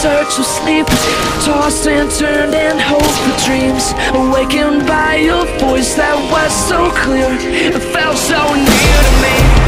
search of sleep Tossed and turned and hopeful for dreams. Awakened by your voice that was so clear It felt so near to me.